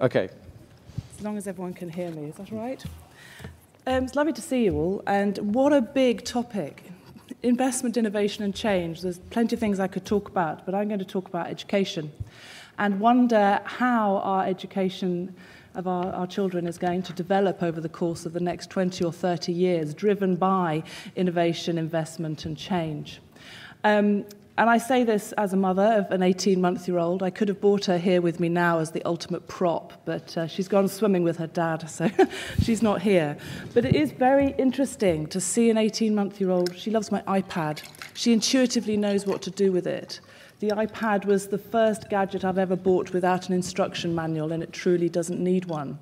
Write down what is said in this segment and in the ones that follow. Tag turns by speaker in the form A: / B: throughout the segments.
A: Okay.
B: As long as everyone can hear me, is that all right? Um, it's lovely to see you all, and what a big topic. Investment, innovation, and change. There's plenty of things I could talk about, but I'm going to talk about education and wonder how our education of our, our children is going to develop over the course of the next 20 or 30 years, driven by innovation, investment, and change. Um, and I say this as a mother of an 18 month year old. I could have brought her here with me now as the ultimate prop, but uh, she's gone swimming with her dad, so she's not here. But it is very interesting to see an 18 month year old. She loves my iPad. She intuitively knows what to do with it. The iPad was the first gadget I've ever bought without an instruction manual, and it truly doesn't need one.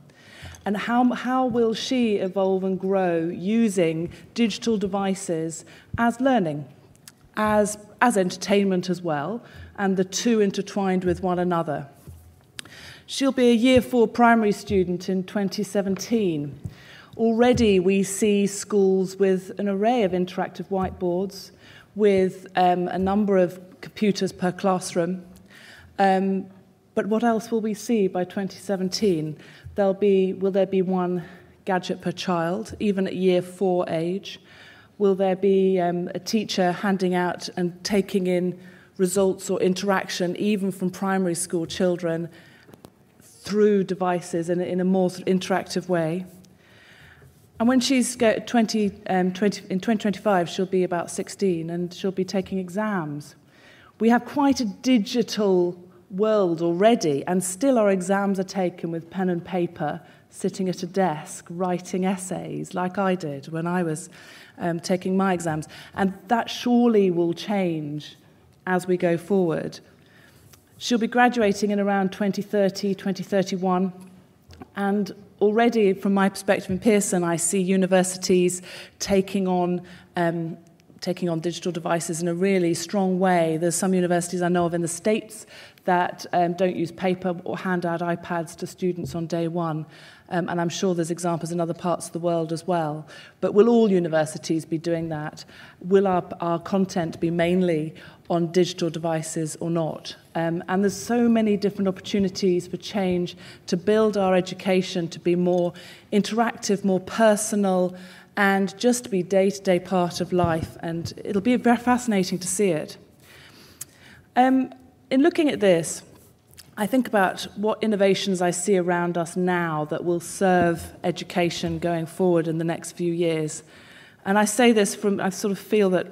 B: And how, how will she evolve and grow using digital devices as learning? As, as entertainment as well, and the two intertwined with one another. She'll be a year four primary student in 2017. Already, we see schools with an array of interactive whiteboards, with um, a number of computers per classroom. Um, but what else will we see by 2017? There'll be, will there be one gadget per child, even at year four age? Will there be um, a teacher handing out and taking in results or interaction, even from primary school children, through devices in, in a more sort interactive way? And when she's 20, um, 20, in 2025, she'll be about 16 and she'll be taking exams. We have quite a digital world already, and still our exams are taken with pen and paper sitting at a desk, writing essays like I did when I was um, taking my exams. And that surely will change as we go forward. She'll be graduating in around 2030, 2031. And already, from my perspective in Pearson, I see universities taking on um, taking on digital devices in a really strong way. There's some universities I know of in the States that um, don't use paper or hand out iPads to students on day one. um, and I'm sure there's examples in other parts of the world as well. But will all universities be doing that? Will our, our content be mainly on digital devices or not? Um, and there's so many different opportunities for change to build our education to be more interactive, more personal, and just to be day-to-day -day part of life. And it'll be very fascinating to see it. Um, in looking at this, I think about what innovations I see around us now that will serve education going forward in the next few years. And I say this from, I sort of feel that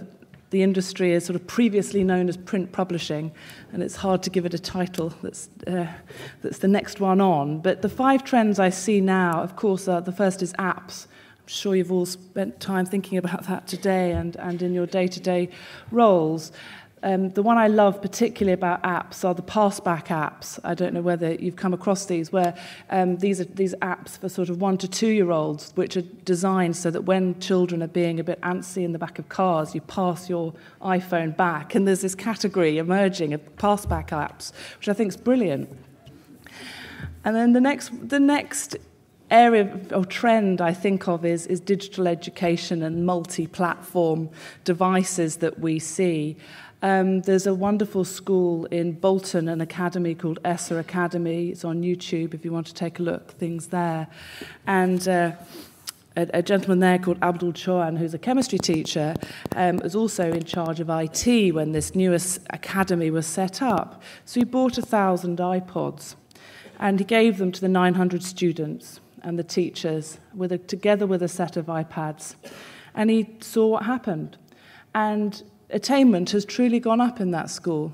B: the industry is sort of previously known as print publishing, and it's hard to give it a title that's, uh, that's the next one on. But the five trends I see now, of course, are, the first is apps. I'm sure you've all spent time thinking about that today and, and in your day to day roles. Um, the one I love particularly about apps are the passback apps. I don't know whether you've come across these, where um, these are these apps for sort of one to two year olds, which are designed so that when children are being a bit antsy in the back of cars, you pass your iPhone back. And there's this category emerging of passback apps, which I think is brilliant. And then the next, the next area or trend I think of is, is digital education and multi platform devices that we see. Um, there's a wonderful school in Bolton, an academy called ESSA Academy. It's on YouTube if you want to take a look, things there. And uh, a, a gentleman there called Abdul Chouan, who's a chemistry teacher, um, was also in charge of IT when this newest academy was set up. So he bought a thousand iPods and he gave them to the 900 students and the teachers with a, together with a set of iPads. And he saw what happened. And attainment has truly gone up in that school.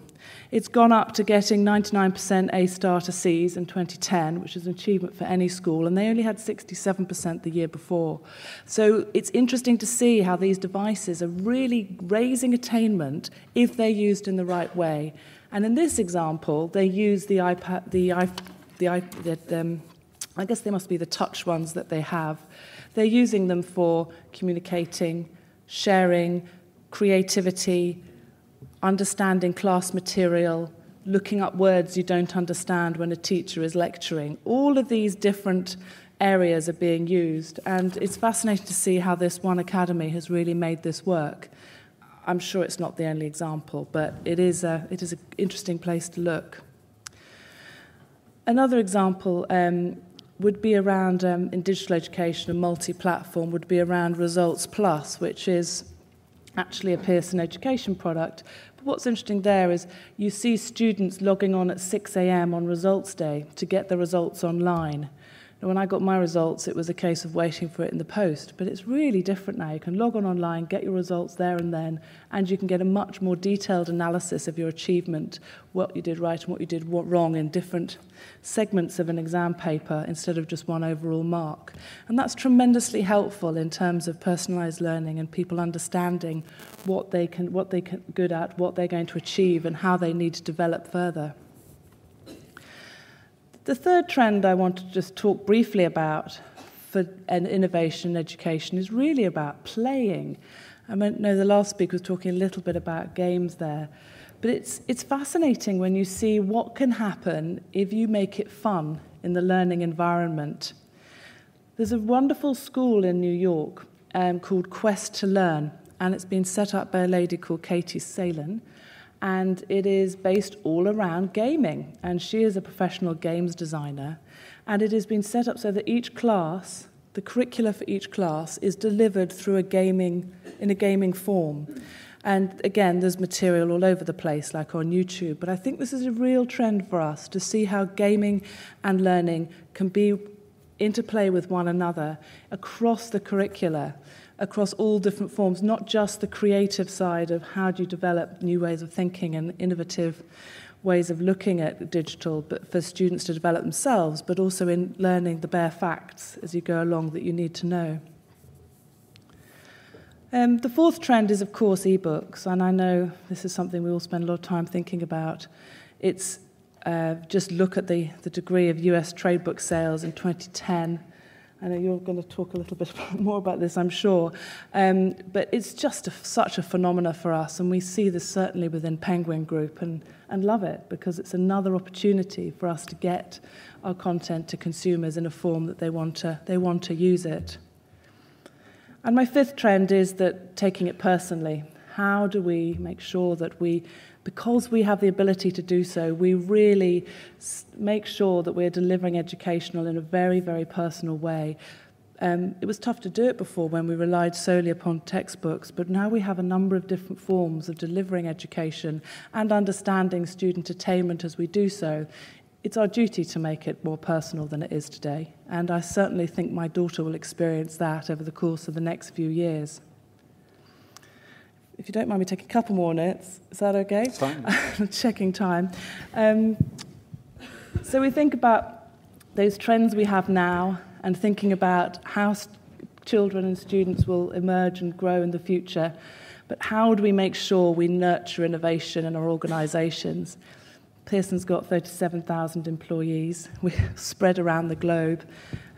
B: It's gone up to getting 99% A star to C's in 2010, which is an achievement for any school, and they only had 67% the year before. So it's interesting to see how these devices are really raising attainment if they're used in the right way. And in this example, they use the iPad, the, the, the um, I guess they must be the touch ones that they have. They're using them for communicating, sharing, creativity, understanding class material, looking up words you don't understand when a teacher is lecturing. All of these different areas are being used, and it's fascinating to see how this one academy has really made this work. I'm sure it's not the only example, but it is, a, it is an interesting place to look. another example um, would be around, um, in digital education, a multi-platform would be around Results Plus, which is actually a Pearson education product. But what's interesting there is you see students logging on at 6 a.m. on results day to get the results online. And when I got my results, it was a case of waiting for it in the post. But it's really different now. You can log on online, get your results there and then, and you can get a much more detailed analysis of your achievement, what you did right and what you did wrong in different segments of an exam paper instead of just one overall mark. And that's tremendously helpful in terms of personalized learning and people understanding what they can, what they can good at, what they're going to achieve and how they need to develop further. The third trend I want to just talk briefly about for an innovation education is really about playing. I know the last speaker was talking a little bit about games there, but it's, it's fascinating when you see what can happen if you make it fun in the learning environment. There's a wonderful school in New York um, called Quest to Learn, and it's been set up by a lady called Katie Salen and it is based all around gaming. And she is a professional games designer, and it has been set up so that each class, the curricula for each class, is delivered through a gaming in a gaming form. And again, there's material all over the place, like on YouTube. But I think this is a real trend for us to see how gaming and learning can be interplay with one another across the curricula across all different forms, not just the creative side of how do you develop new ways of thinking and innovative ways of looking at digital, but for students to develop themselves, but also in learning the bare facts as you go along that you need to know. Um, the fourth trend is, of course, ebooks, and I know this is something we all spend a lot of time thinking about. It's uh, just look at the, the degree of US trade book sales in 2010. I know you're going to talk a little bit more about this, I'm sure. Um, but it's just a, such a phenomena for us, and we see this certainly within Penguin Group and, and love it because it's another opportunity for us to get our content to consumers in a form that they want to, they want to use it. And my fifth trend is that taking it personally. How do we make sure that we because we have the ability to do so, we really make sure that we're delivering educational in a very, very personal way. Um, it was tough to do it before when we relied solely upon textbooks, but now we have a number of different forms of delivering education and understanding student attainment as we do so. It's our duty to make it more personal than it is today, and I certainly think my daughter will experience that over the course of the next few years if you don't mind me taking a couple more minutes, is that okay?
A: It's fine.
B: Checking time. Um, so we think about those trends we have now and thinking about how children and students will emerge and grow in the future. But how do we make sure we nurture innovation in our organisations? Pearson's got 37,000 employees. We're spread around the globe.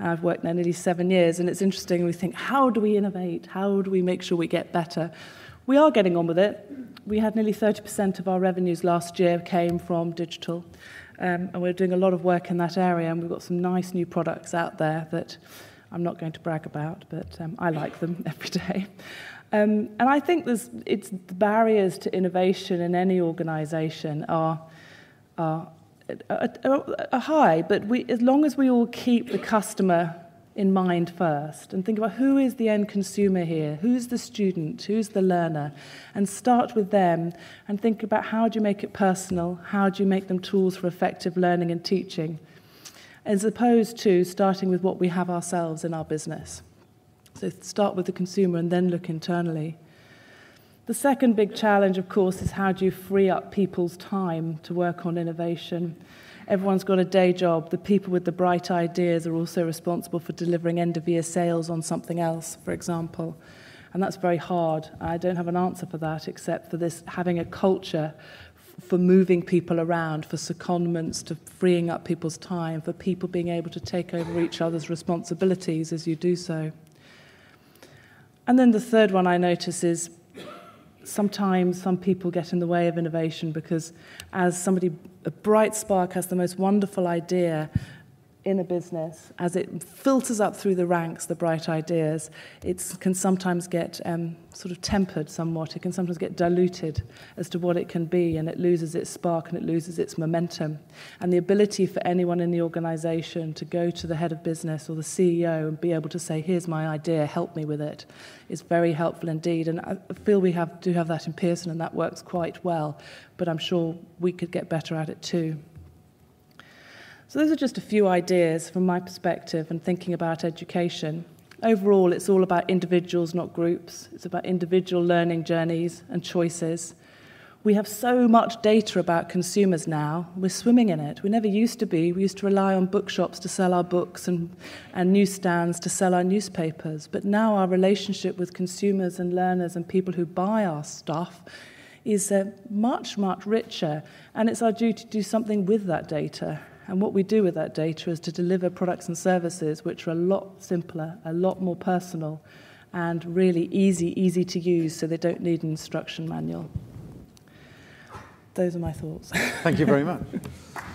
B: I've worked there nearly seven years, and it's interesting. We think, how do we innovate? How do we make sure we get better? We are getting on with it. We had nearly 30% of our revenues last year came from digital. Um, and we're doing a lot of work in that area, and we've got some nice new products out there that I'm not going to brag about, but um, I like them every day. Um, and I think there's, it's the barriers to innovation in any organisation are, are, are, are high, but we, as long as we all keep the customer in mind first and think about who is the end consumer here, who's the student, who's the learner, and start with them and think about how do you make it personal, how do you make them tools for effective learning and teaching, as opposed to starting with what we have ourselves in our business. So start with the consumer and then look internally. The second big challenge, of course, is how do you free up people's time to work on innovation? Everyone's got a day job. The people with the bright ideas are also responsible for delivering end of year sales on something else, for example. And that's very hard. I don't have an answer for that except for this having a culture for moving people around, for secondments, to freeing up people's time, for people being able to take over each other's responsibilities as you do so. And then the third one I notice is sometimes some people get in the way of innovation because as somebody a bright spark has the most wonderful idea in a business, as it filters up through the ranks, the bright ideas, it can sometimes get um, sort of tempered somewhat. It can sometimes get diluted as to what it can be, and it loses its spark and it loses its momentum. And the ability for anyone in the organization to go to the head of business or the CEO and be able to say, here's my idea, help me with it, is very helpful indeed. And I feel we have, do have that in Pearson, and that works quite well, but I'm sure we could get better at it too. So, those are just a few ideas from my perspective and thinking about education. Overall, it's all about individuals, not groups. It's about individual learning journeys and choices. We have so much data about consumers now, we're swimming in it. We never used to be. We used to rely on bookshops to sell our books and, and newsstands to sell our newspapers. But now our relationship with consumers and learners and people who buy our stuff is uh, much, much richer. And it's our duty to do something with that data. And what we do with that data is to deliver products and services which are a lot simpler, a lot more personal, and really easy, easy to use so they don't need an instruction manual. Those are my thoughts.
A: Thank you very much.